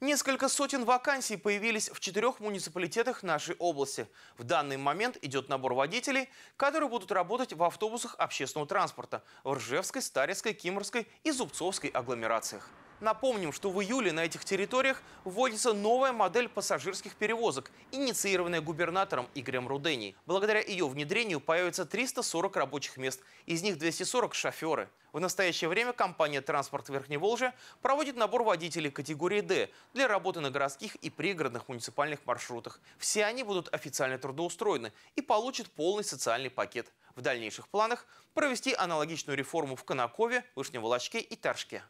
Несколько сотен вакансий появились в четырех муниципалитетах нашей области. В данный момент идет набор водителей, которые будут работать в автобусах общественного транспорта в Ржевской, Старецкой, Кимрской и Зубцовской агломерациях. Напомним, что в июле на этих территориях вводится новая модель пассажирских перевозок, инициированная губернатором Игорем Рудени. Благодаря ее внедрению появится 340 рабочих мест, из них 240 – шоферы. В настоящее время компания «Транспорт Верхневолжья» проводит набор водителей категории «Д» для работы на городских и пригородных муниципальных маршрутах. Все они будут официально трудоустроены и получат полный социальный пакет. В дальнейших планах провести аналогичную реформу в Конакове, Вышневолочке и Торжке.